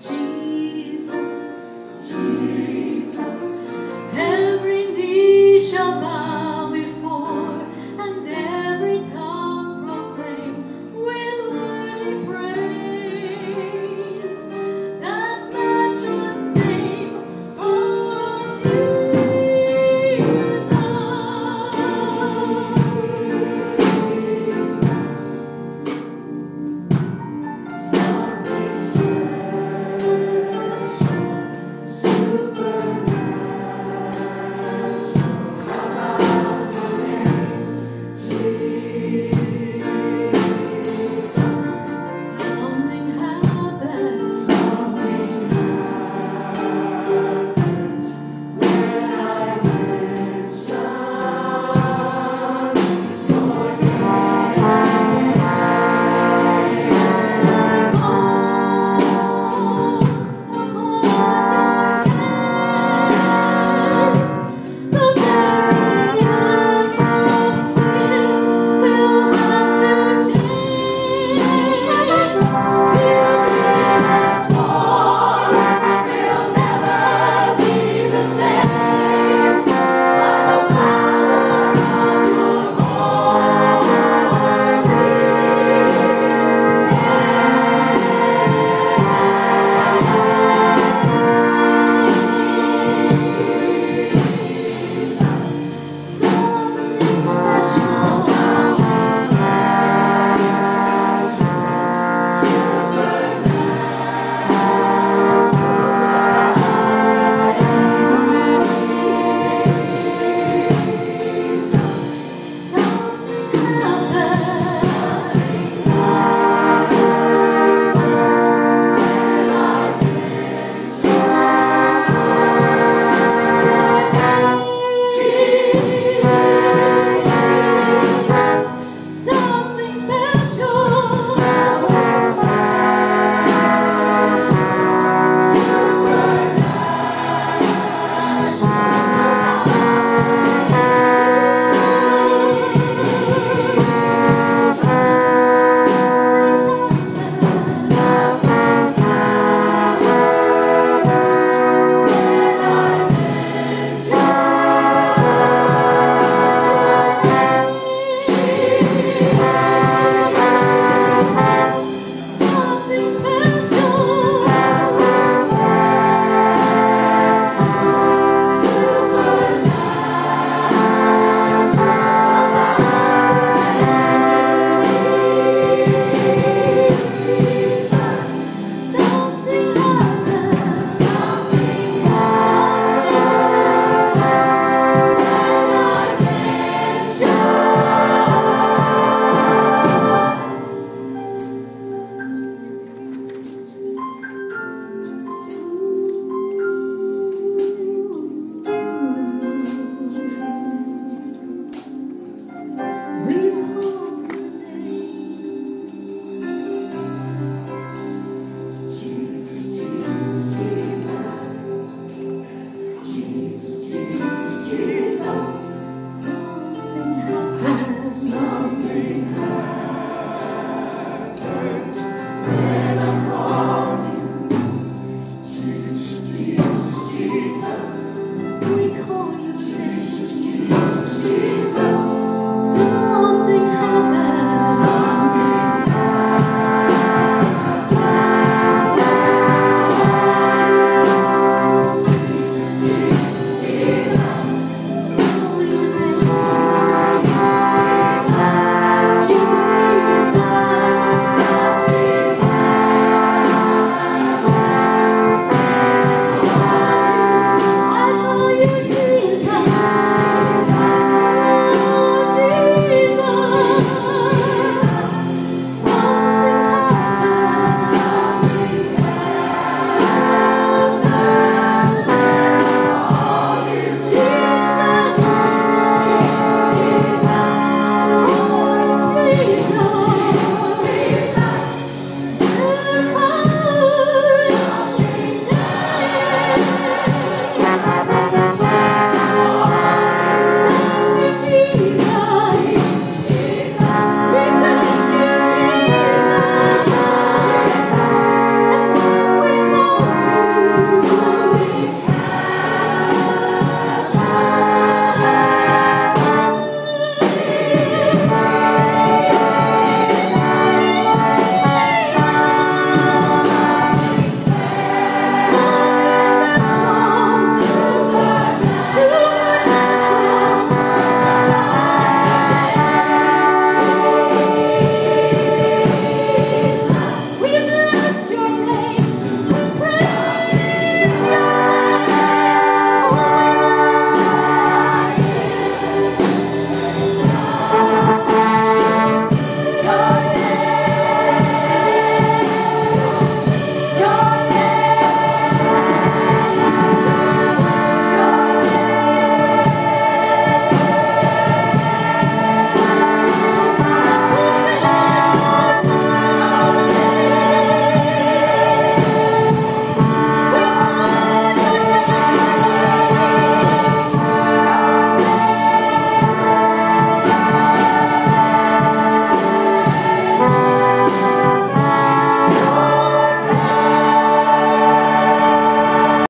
Jesus.